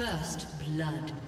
First blood.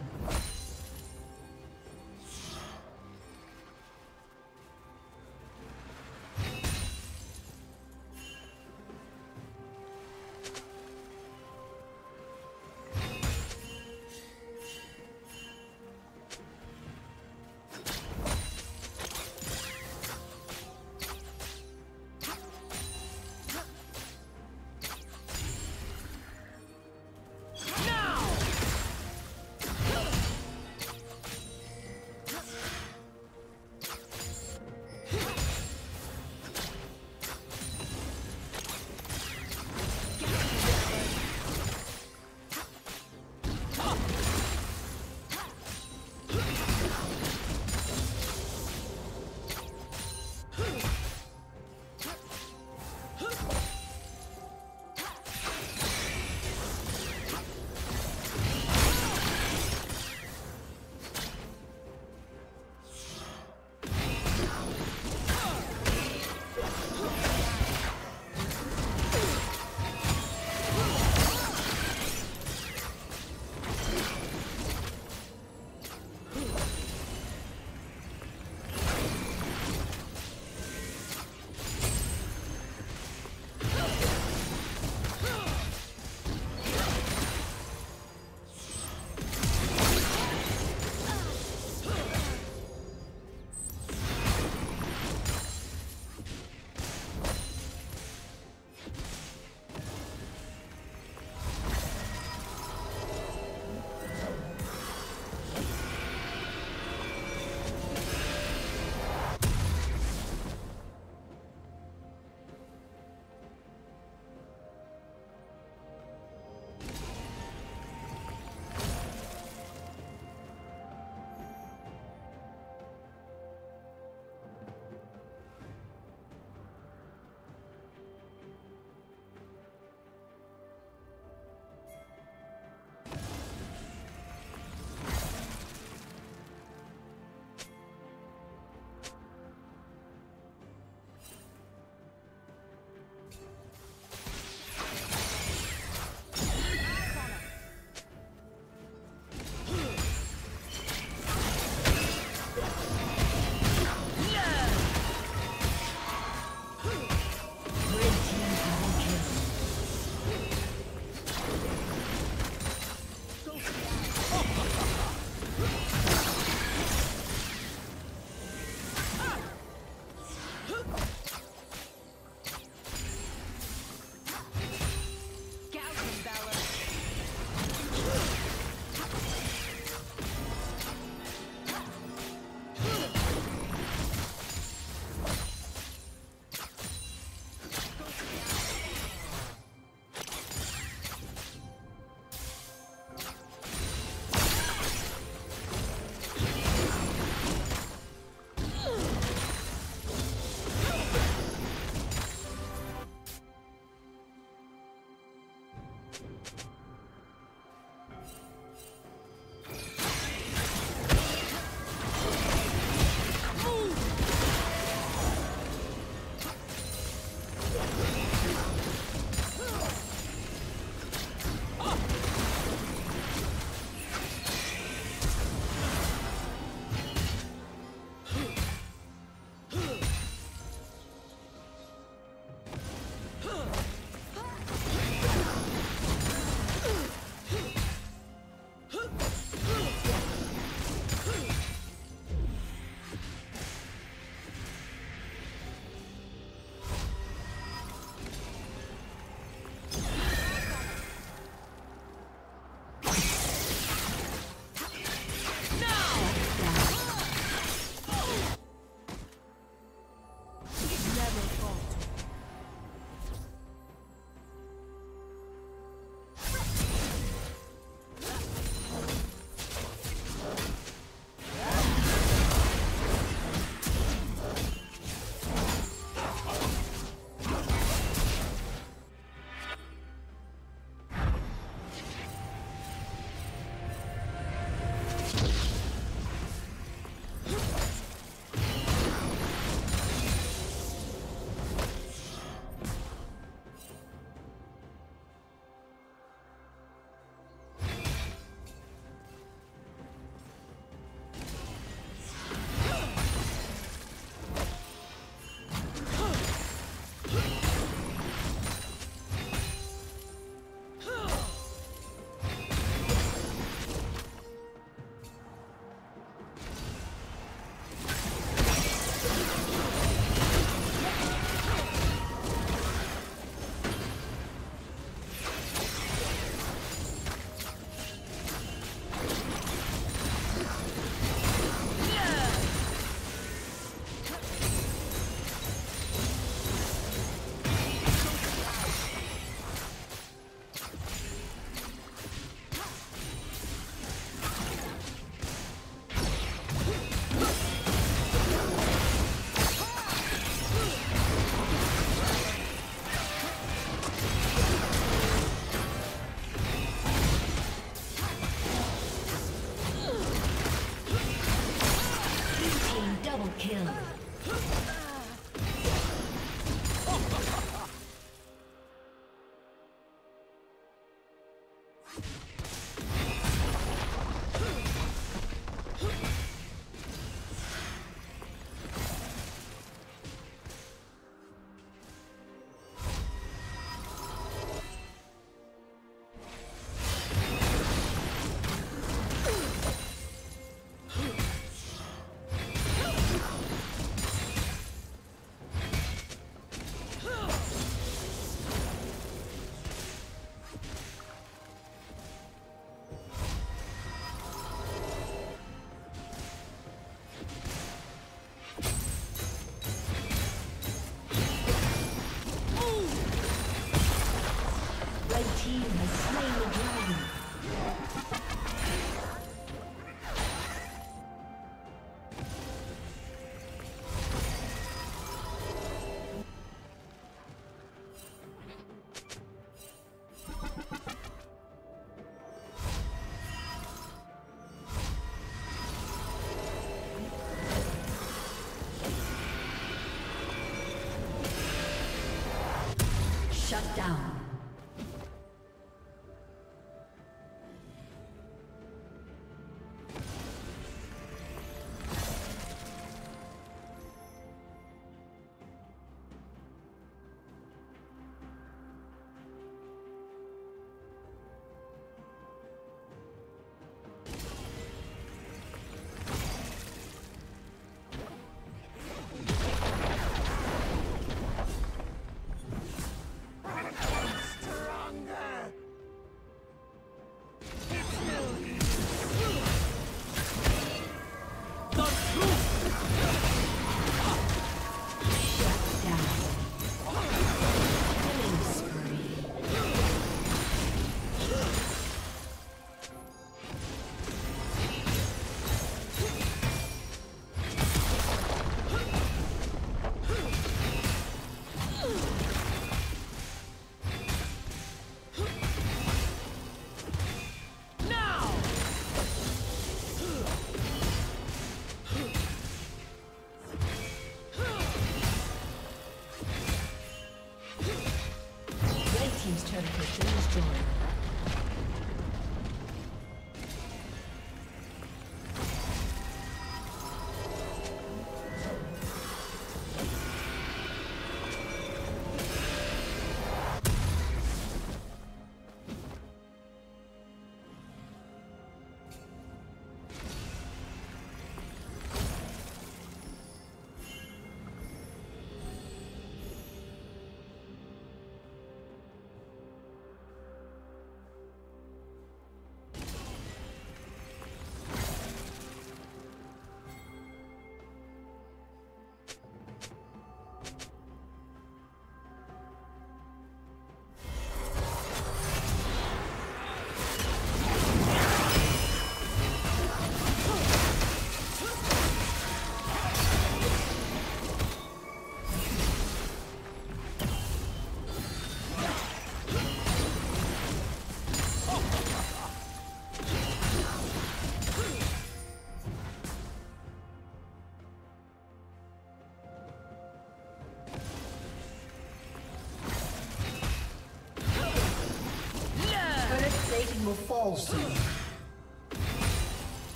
Will fall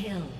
kill.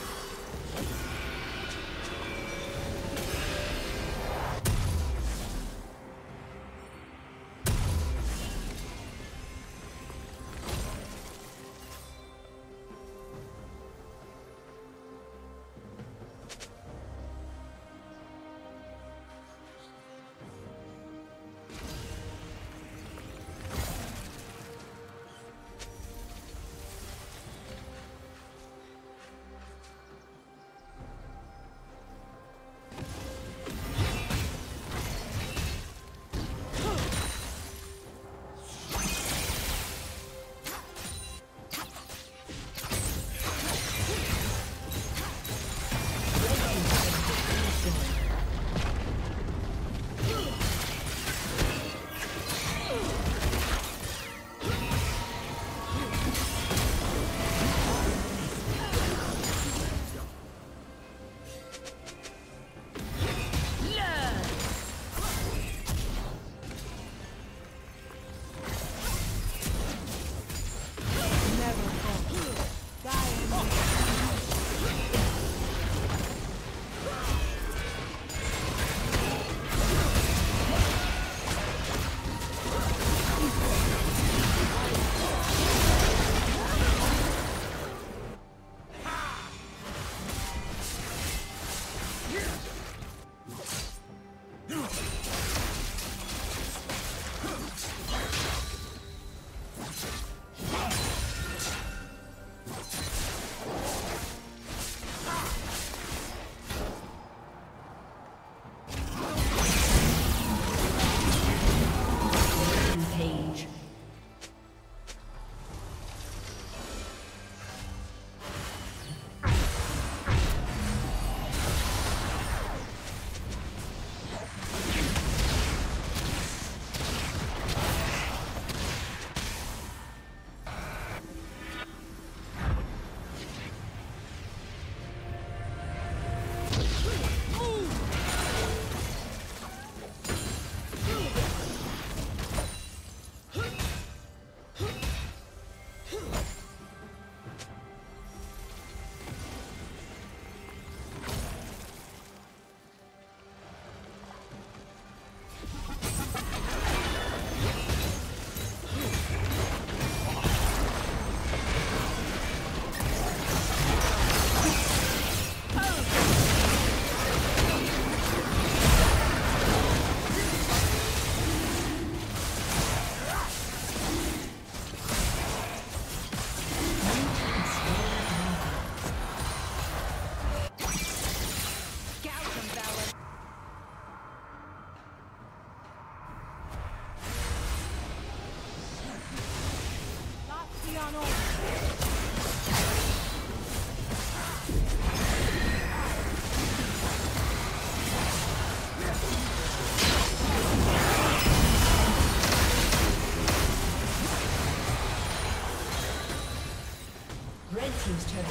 team's turret.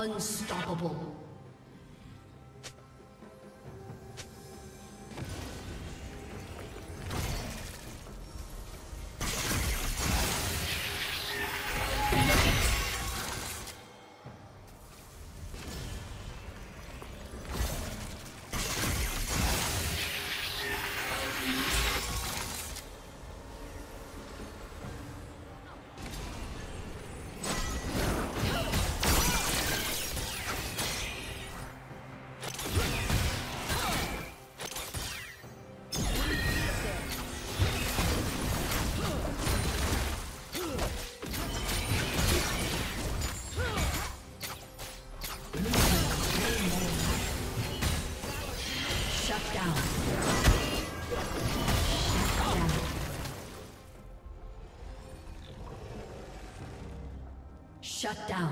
Unstoppable. Shut down.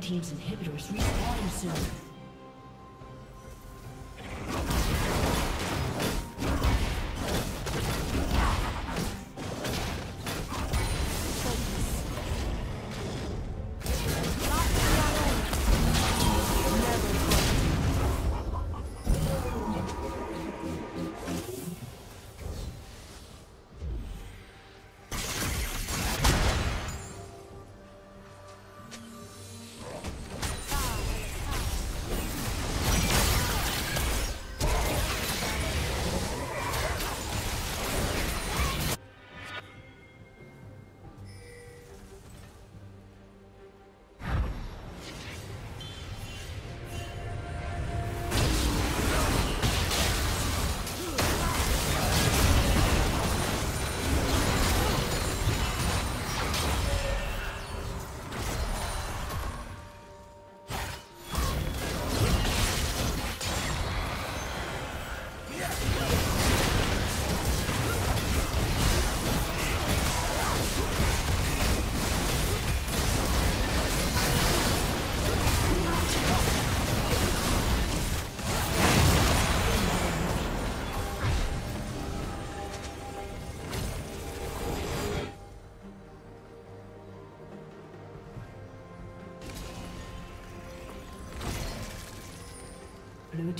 Team's inhibitors respawning soon.